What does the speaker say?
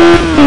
Thank you.